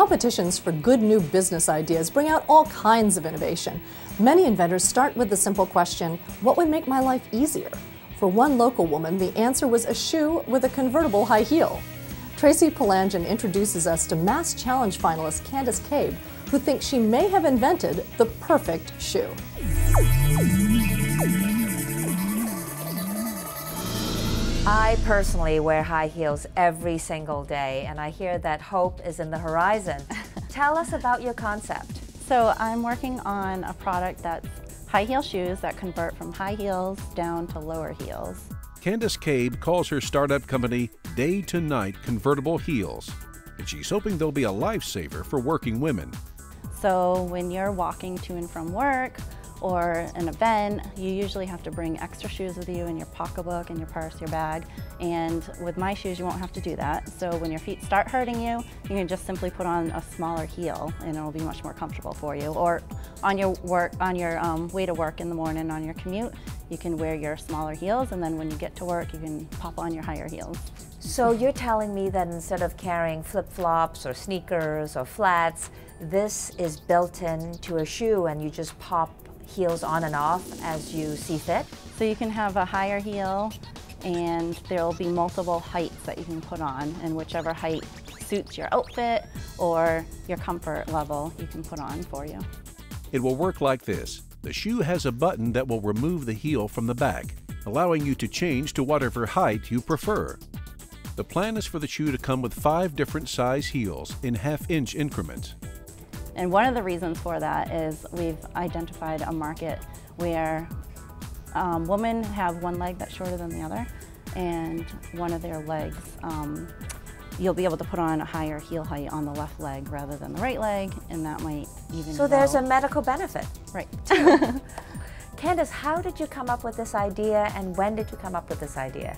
Competitions for good new business ideas bring out all kinds of innovation. Many inventors start with the simple question, what would make my life easier? For one local woman, the answer was a shoe with a convertible high heel. Tracy Palangen introduces us to Mass Challenge finalist Candace Cabe, who thinks she may have invented the perfect shoe. I personally wear high heels every single day, and I hear that hope is in the horizon. Tell us about your concept. So I'm working on a product that's high heel shoes that convert from high heels down to lower heels. Candace Cabe calls her startup company Day to Night Convertible Heels, and she's hoping they'll be a lifesaver for working women. So when you're walking to and from work, or an event, you usually have to bring extra shoes with you in your pocketbook, in your purse, your bag. And with my shoes, you won't have to do that. So when your feet start hurting you, you can just simply put on a smaller heel and it'll be much more comfortable for you. Or on your work, on your um, way to work in the morning, on your commute, you can wear your smaller heels and then when you get to work, you can pop on your higher heels. So you're telling me that instead of carrying flip-flops or sneakers or flats, this is built into a shoe and you just pop heels on and off as you see fit. So you can have a higher heel and there will be multiple heights that you can put on and whichever height suits your outfit or your comfort level you can put on for you. It will work like this. The shoe has a button that will remove the heel from the back, allowing you to change to whatever height you prefer. The plan is for the shoe to come with five different size heels in half-inch increments. And one of the reasons for that is we've identified a market where um, women have one leg that's shorter than the other, and one of their legs, um, you'll be able to put on a higher heel height on the left leg rather than the right leg, and that might even So there's a medical benefit. Right. Candace, how did you come up with this idea, and when did you come up with this idea?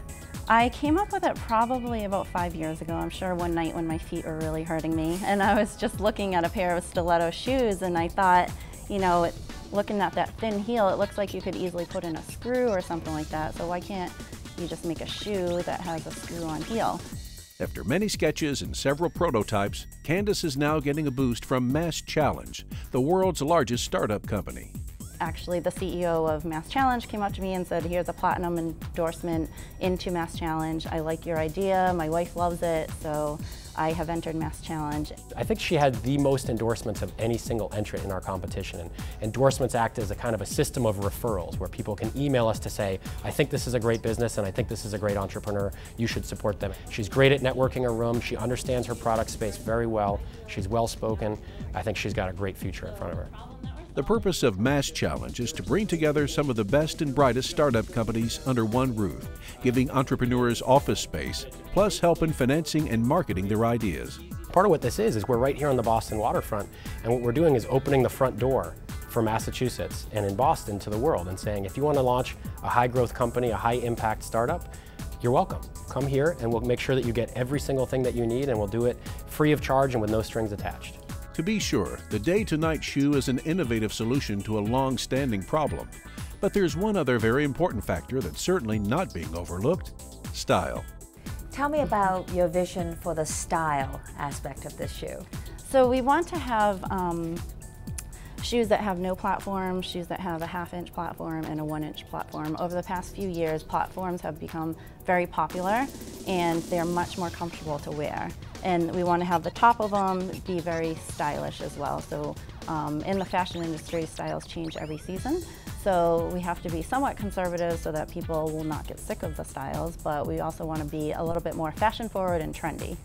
I came up with it probably about five years ago. I'm sure one night when my feet were really hurting me and I was just looking at a pair of stiletto shoes and I thought, you know, looking at that thin heel, it looks like you could easily put in a screw or something like that. So why can't you just make a shoe that has a screw-on heel? After many sketches and several prototypes, Candace is now getting a boost from Mass Challenge, the world's largest startup company actually the CEO of Mass Challenge came up to me and said, here's a platinum endorsement into Mass Challenge. I like your idea, my wife loves it, so I have entered Mass Challenge. I think she had the most endorsements of any single entrant in our competition. And endorsements act as a kind of a system of referrals where people can email us to say, I think this is a great business and I think this is a great entrepreneur. You should support them. She's great at networking her room. She understands her product space very well. She's well spoken. I think she's got a great future in front of her. The purpose of Mass Challenge is to bring together some of the best and brightest startup companies under one roof, giving entrepreneurs office space, plus help in financing and marketing their ideas. Part of what this is, is we're right here on the Boston waterfront, and what we're doing is opening the front door for Massachusetts and in Boston to the world and saying, if you want to launch a high growth company, a high impact startup, you're welcome. Come here and we'll make sure that you get every single thing that you need and we'll do it free of charge and with no strings attached. To be sure, the day to night shoe is an innovative solution to a long standing problem. But there's one other very important factor that's certainly not being overlooked style. Tell me about your vision for the style aspect of this shoe. So we want to have um, shoes that have no platform, shoes that have a half inch platform and a one inch platform. Over the past few years, platforms have become very popular and they're much more comfortable to wear. And we want to have the top of them be very stylish as well. So um, in the fashion industry, styles change every season. So we have to be somewhat conservative so that people will not get sick of the styles, but we also want to be a little bit more fashion forward and trendy.